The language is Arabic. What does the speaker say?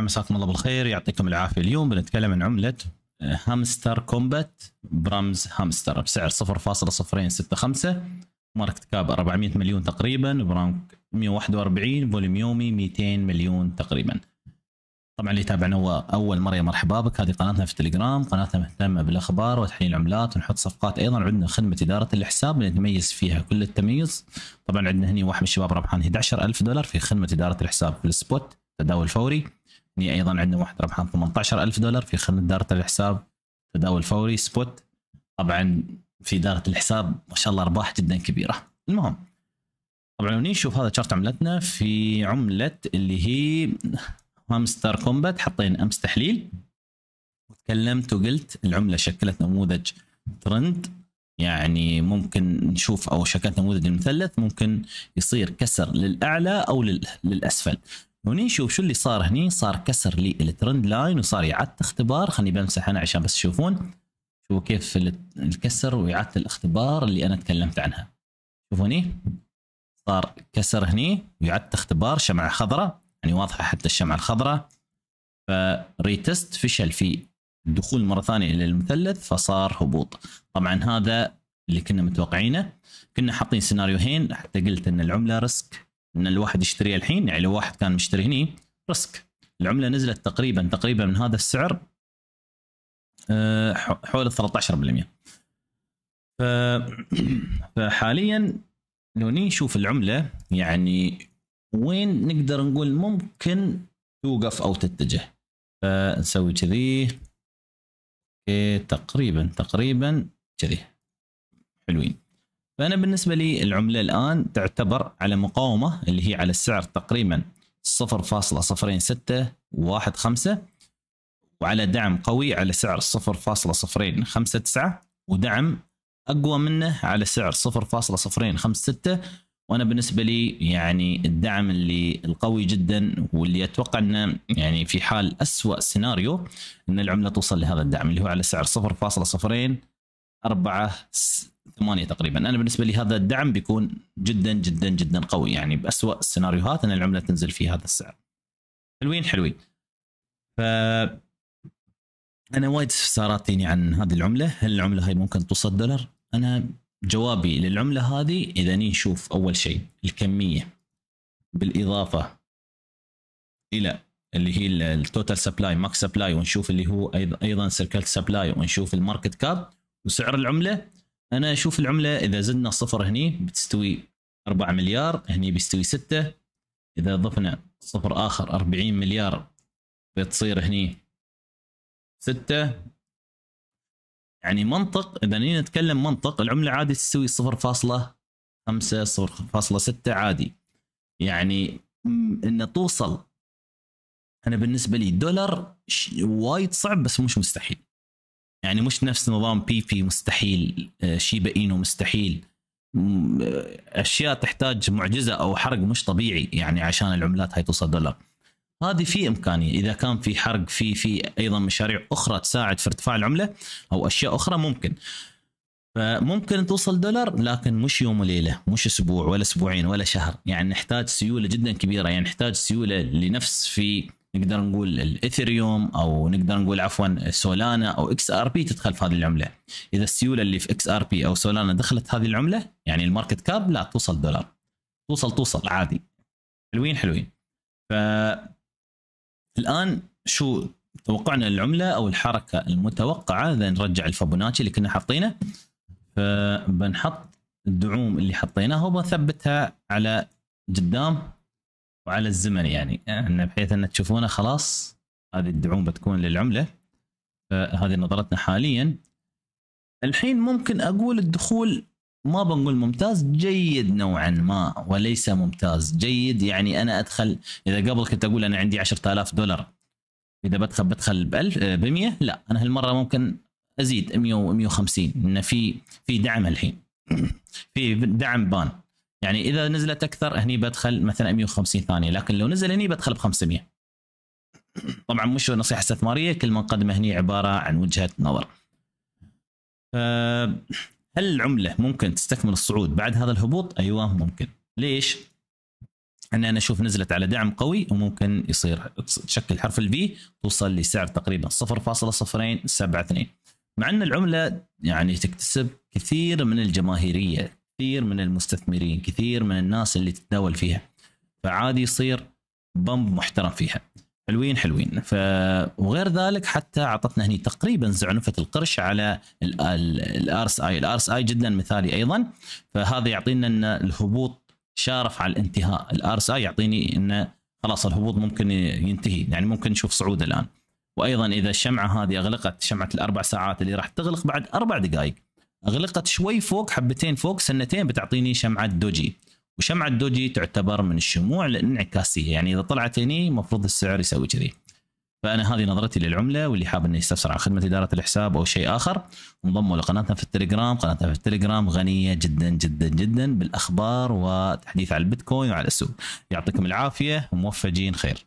مساكم الله بالخير يعطيكم العافية. اليوم بنتكلم عن عملة Hamster Kombat برمز هامستر بسعر 0.065 market cap 400 مليون تقريبا ب rank 141 volume يومي 200 مليون تقريبا. طبعا اللي يتابعنا هو أول مرة مرحبا بك. هذه قناتنا في التليجرام قناتنا مهتمة بالأخبار وتحليل العملات ونحط صفقات أيضا. عندنا خدمة إدارة الحساب اللي نتميز فيها كل التميز طبعا عندنا هنا واحد من الشباب ربحان 11000 دولار في خدمة إدارة الحساب في ال spot تداول فوري. هنا أيضا عندنا واحد ربحان 18000 دولار في خدمة إدارة الحساب تداول فوري spot. طبعا في إدارة الحساب ما شاء الله أرباح جدا كبيرة. المهم طبعا نشوف هذا chart عملتنا في عملة اللي هي Hamster Kombat. حطينا أمس تحليل. وتكلمت وقلت العملة شكلت نموذج ترند. يعني ممكن نشوف أو شكلت نموذج المثلث. ممكن يصير كسر للأعلى أو للأسفل. هني نشوف شو اللي صار هني. صار كسر لل trend line وصار اعاده اختبار. خليني بمسح أنا عشان بس تشوفون. شوفوا كيف الكسر واعاده الاختبار اللي أنا تكلمت عنها. شوفوا هني. صار كسر هني واعاده اختبار شمعة خضراء. يعني واضحة حتى الشمعة الخضراء. ف retest فشل في الدخول مرة ثانية إلى المثلث فصار هبوط. طبعا هذا اللي كنا متوقعينه. كنا حاطين سيناريوهين حتى قلت إن العملة risk إن الواحد يشتريها الحين يعني لو واحد كان مشتري هني risk. العملة نزلت تقريبا تقريبا من هذا السعر آه، حول 13% ف... فحاليا لو نشوف العملة يعني وين نقدر نقول ممكن توقف أو تتجه؟ فنسوي كذي. okay تقريبا تقريبا كذي. حلوين. فأنا بالنسبة لي العملة الآن تعتبر على مقاومة اللي هي على السعر تقريبا 0.0615 وعلى دعم قوي على سعر 0.059 ودعم أقوى منه على سعر 0.056 وأنا بالنسبة لي يعني الدعم اللي القوي جدا واللي أتوقع إنه يعني في حال اسوء سيناريو إن العملة توصل لهذا الدعم اللي هو على سعر 0.0 4 8 تقريبا. أنا بالنسبة لي هذا الدعم بيكون جدا جدا جدا قوي. يعني باسوء السيناريوهات إن العملة تنزل في هذا السعر. حلوين حلوين. ف أنا وايد استفسارات عن هذه العملة. هل العملة هاي ممكن توصل دولار؟ أنا جوابي للعملة هذه إذا نشوف أول شيء الكمية بالإضافة إلى اللي هي ال total supply max supply ونشوف اللي هو أيضا circle supply ونشوف ال market cap وسعر العملة. أنا أشوف العملة إذا زدنا صفر هني بتستوي 4 مليار هني بيستوي 6 إذا ضفنا صفر آخر 40 مليار بتصير هني 6 يعني منطق إذا نتكلم منطق العملة عادي تسوي 0.5 0.6 عادي. يعني إن توصل أنا بالنسبة لي دولار وايد صعب بس مش مستحيل. يعني مش نفس نظام Pepe مستحيل آه، Shiba Inu مستحيل. آه، أشياء تحتاج معجزة أو حرق مش طبيعي يعني عشان العملات هاي توصل دولار هذه في إمكانية. إذا كان في حرق في في أيضا مشاريع أخرى تساعد في ارتفاع العملة أو أشياء أخرى ممكن. فممكن توصل دولار لكن مش يوم وليلة مش أسبوع ولا أسبوعين ولا شهر. يعني نحتاج سيولة جدا كبيرة يعني نحتاج سيولة لنفس في نقدر نقول ال Ethereum أو نقدر نقول عفوا Solana أو XRP تدخل في هذه العملة. إذا السيولة اللي في XRP أو Solana دخلت هذه العملة يعني ال market cap لا توصل دولار. توصل توصل عادي. حلوين حلوين. ف الآن شو توقعنا العملة أو الحركة المتوقعة؟ إذا نرجع الفابوناتشي اللي كنا حاطينه. فبنحط الدعوم اللي حطيناها وبنثبتها على قدام. وعلى الزمن يعني, يعني بحيث أن تشوفونه خلاص هذه الدعوم بتكون للعملة. فهذه نظرتنا حاليا. الحين ممكن أقول الدخول ما بنقول ممتاز جيد نوعا ما وليس ممتاز. جيد يعني أنا أدخل إذا قبل كنت أقول أنا عندي 10000 دولار. إذا بدخل بدخل ب 1000 ب 100 لا. أنا هالمرة ممكن أزيد 100 و 150 إن في في دعم الحين. في دعم بان. يعني إذا نزلت أكثر هني بدخل مثلا 150 ثانية لكن لو نزل هني بدخل ب 500 طبعا مش نصيحة استثمارية كل ما نقدمه هني عبارة عن وجهة نظر هل العملة ممكن تستكمل الصعود بعد هذا الهبوط؟ أيوه ممكن. ليش؟ إحنا أنا أشوف نزلت على دعم قوي وممكن يصير تشكل حرف الفي توصل لسعر تقريبا 0.072 مع أن العملة يعني تكتسب كثير من الجماهيرية كثير من المستثمرين كثير من الناس اللي تتداول فيها. فعادي يصير pump محترم فيها. حلوين حلوين. ف وغير ذلك حتى أعطتنا هني تقريبا زعنفة القرش على ال RSI. ال RSI جدا مثالي أيضا. فهذا يعطينا إن الهبوط شارف على الانتهاء. ال RSI يعطيني انه خلاص الهبوط ممكن ينتهي. يعني ممكن نشوف صعود الآن. وأيضا إذا الشمعة هذه أغلقت شمعة الأربع ساعات اللي راح تغلق بعد أربع دقائق أغلقت شوي فوق حبتين فوق سنتين بتعطيني شمعة دوجي. وشمعة دوجي تعتبر من الشموع الانعكاسية يعني إذا طلعت هني المفروض السعر يسوي كذي. فأنا هذه نظرتي للعملة واللي حاب أنه يستفسر عن خدمة إدارة الحساب أو شيء آخر انضموا لقناتنا في التليجرام. قناتنا في التليجرام غنية جدا جدا جدا بالأخبار وتحديث على البيتكوين وعلى السوق. يعطيكم العافية وموفقين خير.